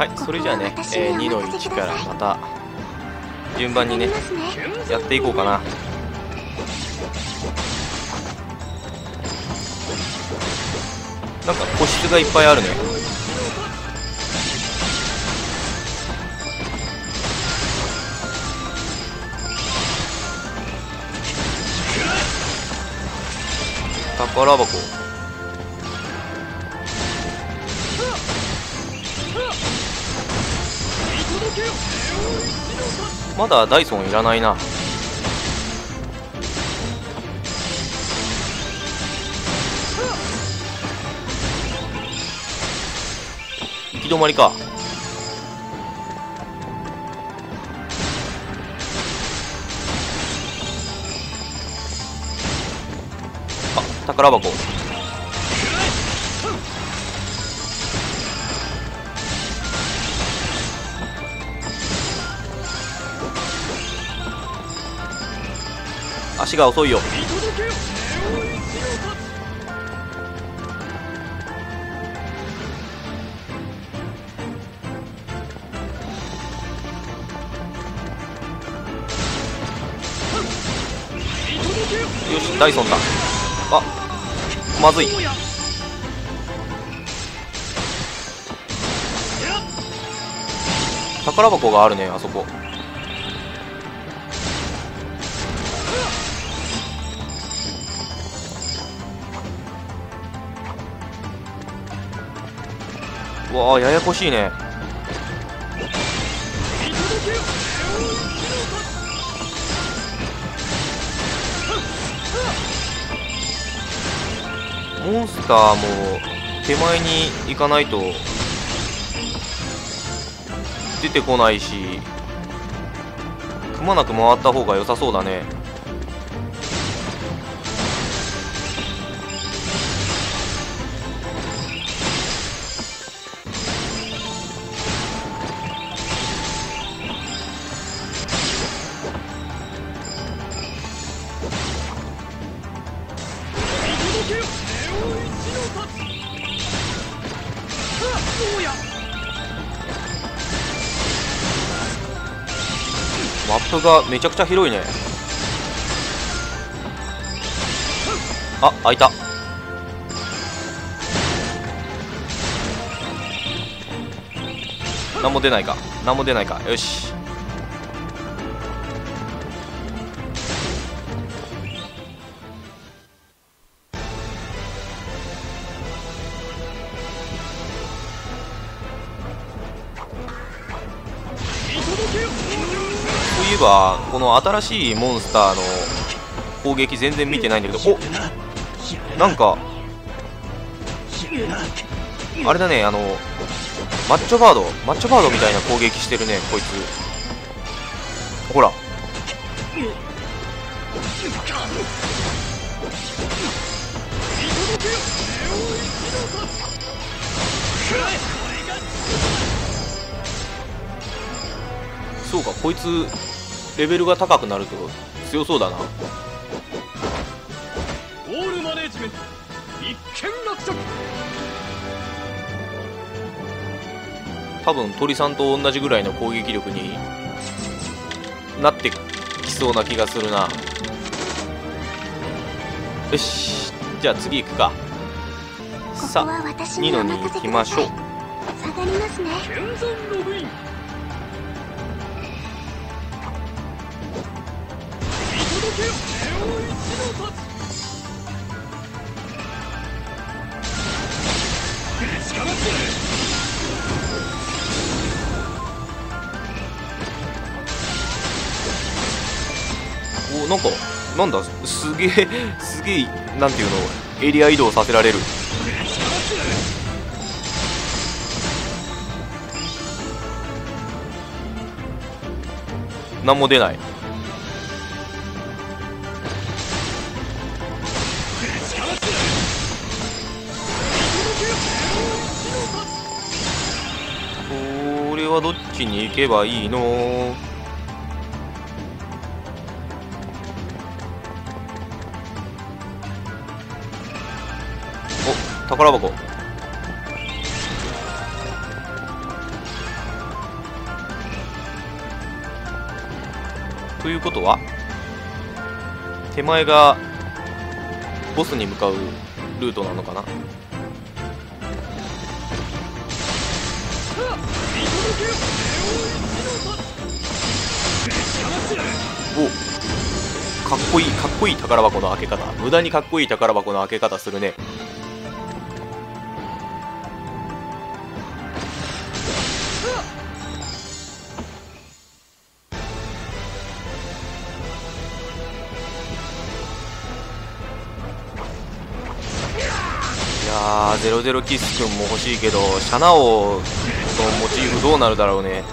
はいそれじゃあね、えー、2の1からまた順番にねやっていこうかな。なんか個室がいっぱいあるね。宝箱まだダイソンいらないな。行き止まりか。あ宝箱。足が遅いよ。よしダイソンだ。あまずい。宝箱があるねあそこ。うわあややこしいね。モンスターも手前に行かないと出てこないしくまなく回った方が良さそうだね。マップがめちゃくちゃ広いねあ開いた何も出ないか何も出ないかよしそういえばこの新しいモンスターの攻撃全然見てないんだけどおなんかあれだねあのマッチョバードマッチョバードみたいな攻撃してるねこいつ。ほら。そうかこいつレベルが高くなると強そうだな。オールマネージメント一件落着。多分鳥さんと同じぐらいの攻撃力になってきそうな気がするな。よしじゃあ次行くか。さあ2の2行きましょう。下がりますねおなんかなんだすげえすげえなんていうのエリア移動させられる。何も出ない。はどっちに行けばいいの？お宝箱。ということは？手前がボスに向かうルートなのかな？お。かっこいいかっこいい宝箱の開け方。無駄にかっこいい宝箱の開け方するね。いやーゼロゼロキス君も欲しいけどシャナオのモチーフどうなるだろうね。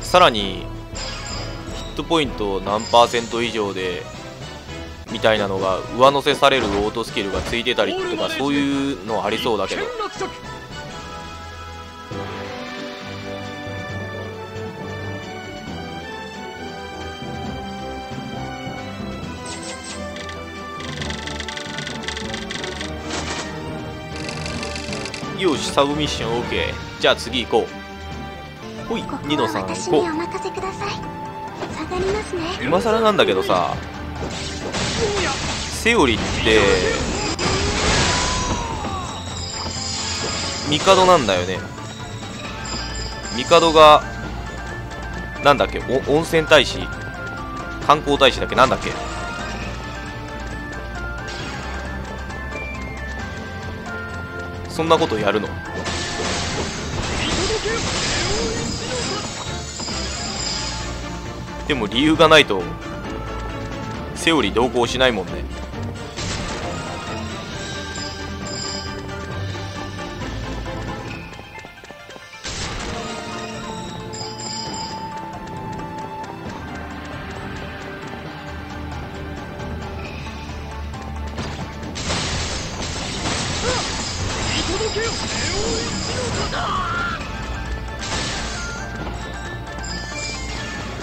さらにヒットポイント何パーセント以上でみたいなのが上乗せされるオートスキルがついてたりとかそういうのありそうだけど。よしサブミッション OK じゃあ次行こう。ほいニノさん行こう。今更なんだけどさセオリって帝なんだよね。帝がなんだっけお温泉大使観光大使だっけなんだっけそんなことやるの？でも理由がないとセオリー同行しないもんね。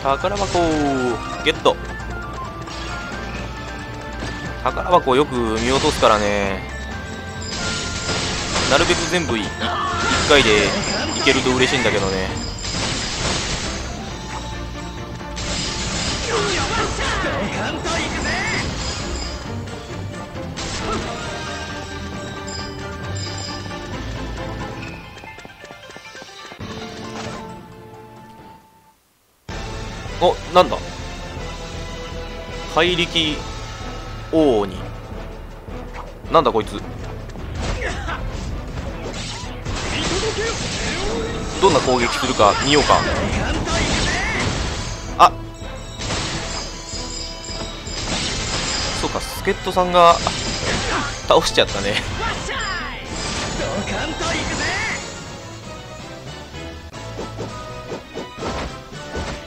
宝箱をゲット。宝箱をよく見落とすからね。なるべく全部1回でいけると嬉しいんだけどね。おなんだ？怪力王鬼なんだこいつ？どんな攻撃するか見ようか。あ。そうか助っ人さんが倒しちゃったね。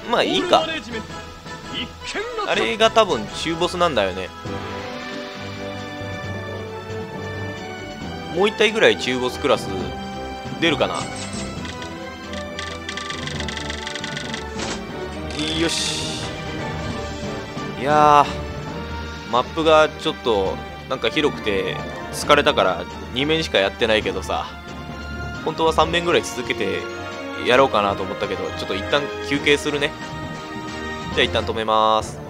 まあいいか。あれが多分中ボスなんだよね。もう一体ぐらい中ボスクラス出るかな。よし。いやーマップがちょっとなんか広くて疲れたから2面しかやってないけどさ。本当は3面ぐらい続けてやろうかなと思ったけどちょっと一旦休憩するね。じゃあ一旦止めます。